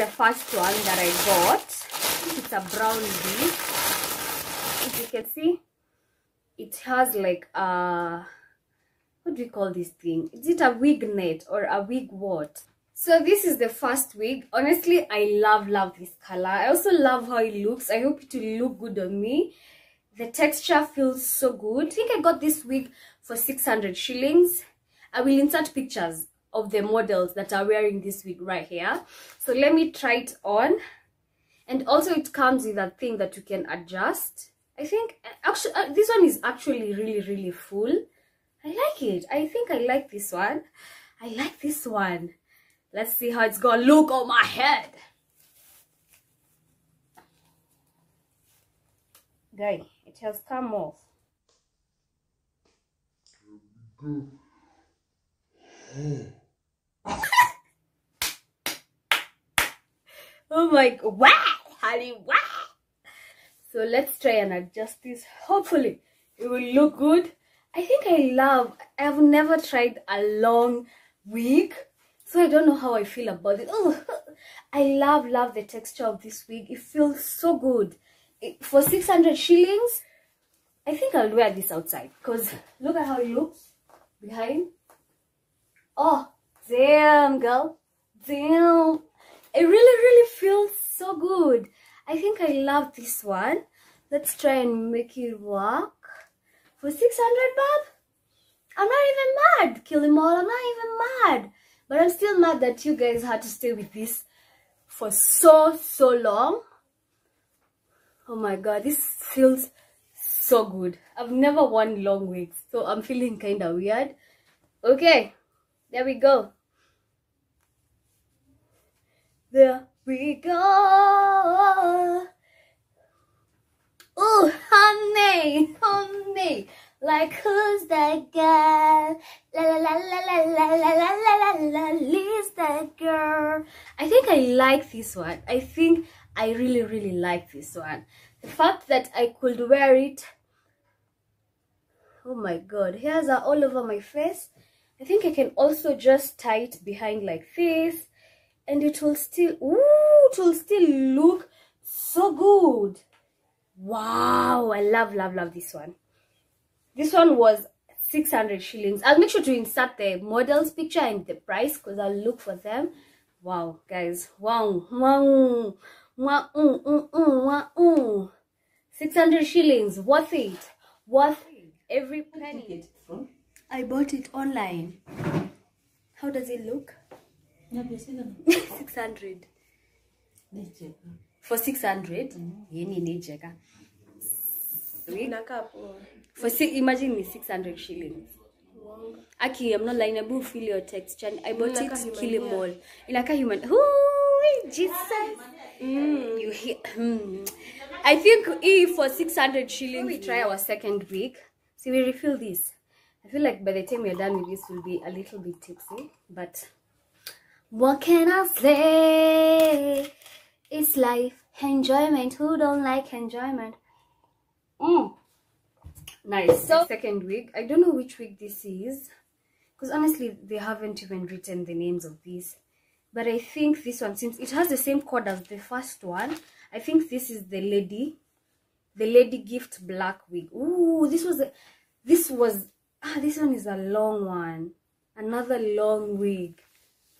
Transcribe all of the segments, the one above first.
the first one that I got. It's a brown wig. If you can see, it has like a what do we call this thing? Is it a wig net or a wig what? So this is the first wig. Honestly, I love love this color. I also love how it looks. I hope it will look good on me. The texture feels so good. I think I got this wig for 600 shillings. I will insert pictures of the models that are wearing this wig right here. So let me try it on. And also it comes with a thing that you can adjust. I think actually uh, this one is actually really really full. I like it. I think I like this one. I like this one. Let's see how it's gonna look on my head. Guy, it has come off. oh god, wow, honey, wow. So let's try and adjust this. Hopefully, it will look good. I think I love, I've never tried a long wig. So I don't know how I feel about it. Oh, I love, love the texture of this wig. It feels so good. It, for 600 shillings, I think I'll wear this outside. Because look at how it looks behind. Oh, damn, girl. Damn. It really, really feels so good. I think I love this one. Let's try and make it work. For 600 bob? I'm not even mad, Kilimall. I'm not even mad. But I'm still mad that you guys had to stay with this for so, so long. Oh my god, this feels so good. I've never worn long wigs, so I'm feeling kind of weird. Okay, there we go. There we go. Oh, honey, honey. Like who's that girl? La la la la la la la la la la la that girl. I think I like this one. I think I really really like this one. The fact that I could wear it. Oh my god, hairs are all over my face. I think I can also just tie it behind like this and it will still ooh, it will still look so good. Wow, I love love love this one. This one was 600 shillings. I'll make sure to insert the model's picture and the price because I'll look for them. Wow, guys. Wow. Wow. Wow. Mm, mm, mm, wow. Mm. 600 shillings. Worth it. Worth every penny. I bought it online. How does it look? 600. For 600? Yeni nejeka. For six, imagine ni 600 shillings. Aki, I'm not lying. about feel your text chan I bought Inaka it him Kilimall. Inaka human. who Jesus. Mm. You hear? Hmm. I think e for 600 shillings, we try our second week. See, we refill this. I feel like by the time we're done with this, we'll be a little bit tipsy. But what can I say? It's life. Enjoyment. Who don't like enjoyment? Mm. Nice. So second week. I don't know which week this is. Because honestly, they haven't even written the names of these. But I think this one, since it has the same code as the first one, I think this is the lady. The lady gift black wig. Ooh, this was a, this was ah, this one is a long one. Another long wig.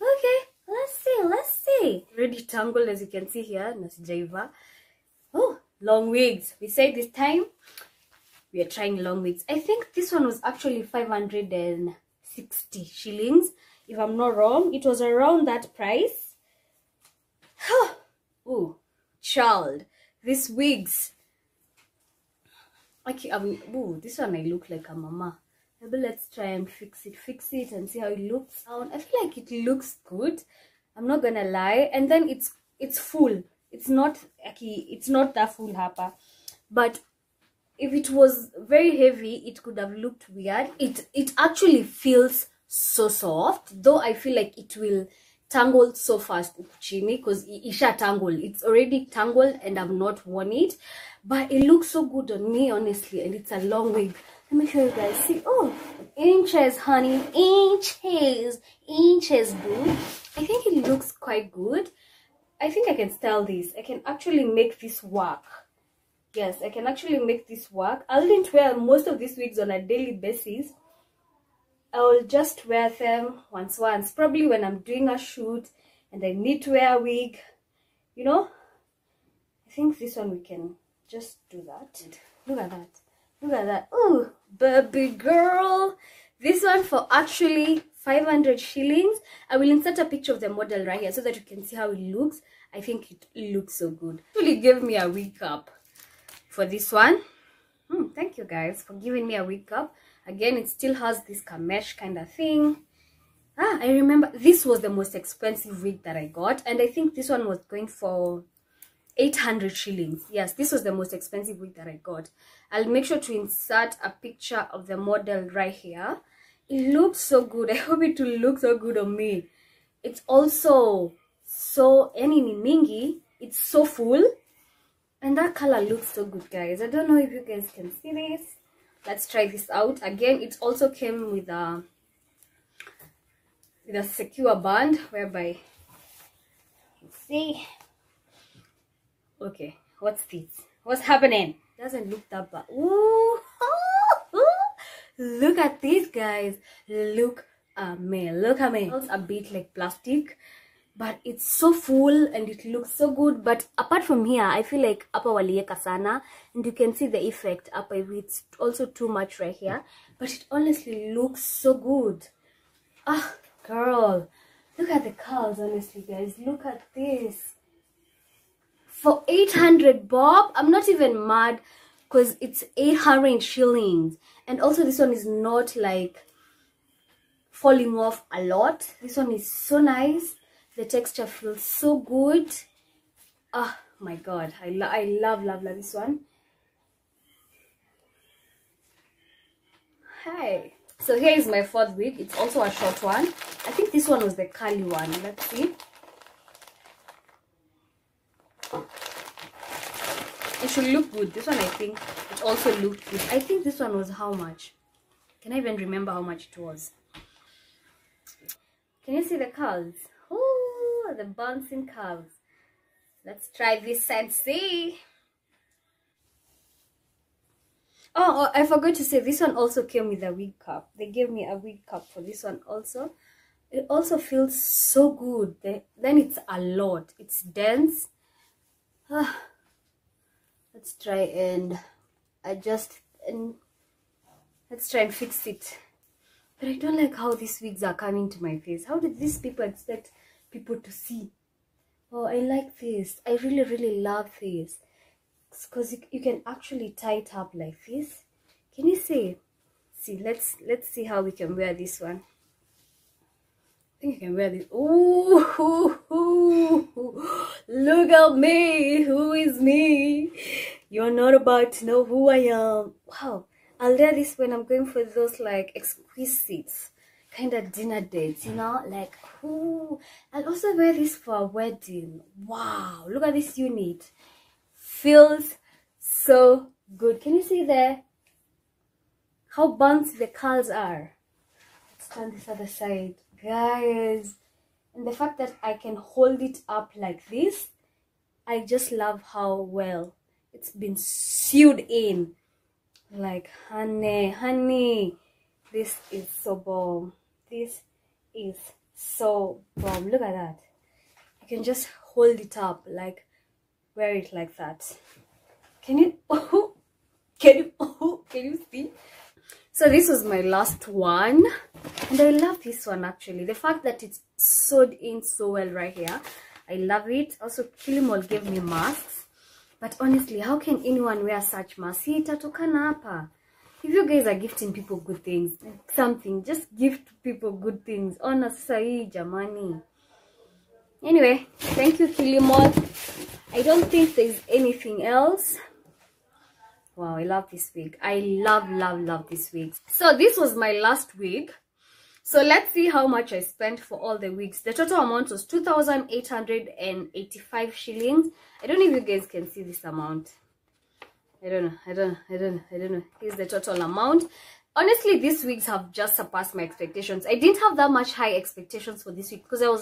Okay, let's see, let's see. Ready tangled as you can see here, Nasijaiva. Oh, long wigs. We say this time we are trying long wigs. I think this one was actually 560 shillings. If I'm not wrong, it was around that price. oh, child, these wigs. Okay, um, ooh, this one I look like a mama. Maybe let's try and fix it, fix it and see how it looks. I feel like it looks good. I'm not gonna lie. And then it's it's full. It's not it's not that full hapa. But if it was very heavy, it could have looked weird. It it actually feels so soft, though I feel like it will tangle so fast chini because isha tangle. It's already tangled and I've not worn it, but it looks so good on me honestly, and it's a long wig. Let me show you guys. See, oh, inches, honey, inches, inches, boo. I think it looks quite good. I think I can style this. I can actually make this work. Yes, I can actually make this work. I didn't wear most of these wigs on a daily basis. I will just wear them once once. Probably when I'm doing a shoot and I need to wear a wig. You know? I think this one we can just do that. Look at that. Look at that. Ooh, baby girl. This one for actually 500 shillings. I will insert a picture of the model right here so that you can see how it looks. I think it looks so good. Actually gave me a wig up for this one. Hmm, thank you guys for giving me a wig up Again, it still has this mesh kind of thing. Ah, I remember this was the most expensive wig that I got. And I think this one was going for 800 shillings. Yes, this was the most expensive wig that I got. I'll make sure to insert a picture of the model right here. It looks so good. I hope it will look so good on me. It's also so enemy mingi. It's so full. And that color looks so good, guys. I don't know if you guys can see this. Let's try this out. Again, it also came with a with a secure band whereby see okay what's this? What's happening? Doesn't look that bad. Ooh. look at this guys. Look at me look at me. It's a bit like plastic but it's so full and it looks so good. But apart from here i feel like upper walieka sana. And you can see the effect. Upper it's also too much right here. But it honestly looks so good. Ah girl. Look at the curls honestly guys. Look at this for 800 bob i'm not even mad because it's 800 shillings. And also this one is not like falling off a lot. This one is so nice. The texture feels so good. Oh my god. I, lo I love love love this one. Hi. So here is my fourth wig. It's also a short one. I think this one was the curly one. Let's see it should look good. This one i think it also looked good. I think this one was how much? Can i even remember how much it was? Can you see the curls? Oh the bouncing curls. Let's try this and see. Oh, oh i forgot to say this one also came with a wig cup. They gave me a wig cup for this one also. It also feels so good. Then it's a lot. It's dense. Ah let's try and adjust and let's try and fix it. But i don't like how these wigs are coming to my face. How did these people expect people to see? Oh i like this. I really really love this. Because you, you can actually tie it up like this. Can you see? See let's let's see how we can wear this one think I can wear this. Ooh, look at me. Who is me? You're not about to know who I am. Wow. I'll wear this when I'm going for those like exquisite kind of dinner dates, you know? Like, ooh. I'll also wear this for a wedding. Wow. Look at this unit. Feels so good. Can you see there? How bouncy the curls are. Let's turn this other side guys. And the fact that i can hold it up like this i just love how well it's been sewed in. Like honey honey this is so bomb. This is so bomb. Look at that. You can just hold it up like wear it like that. Can you oh, can you oh, can you see? So this was my last one and i love this one actually. The fact that it's sewed in so well right here i love it. Also kilimall gave me masks. But honestly how can anyone wear such masks? Hapa if you guys are gifting people good things something just gift people good things. Ona sasa hii jamani. Anyway thank you kilimall i don't think there's anything else. Wow i love this wig i love love love this wig so this was my last wig so let's see how much i spent for all the wigs the total amount was 2885 shillings. I don't know if you guys can see this amount. I don't know i don't know i don't know i don't know. Here's the total amount. Honestly these wigs have just surpassed my expectations. I didn't have that much high expectations for this week because i was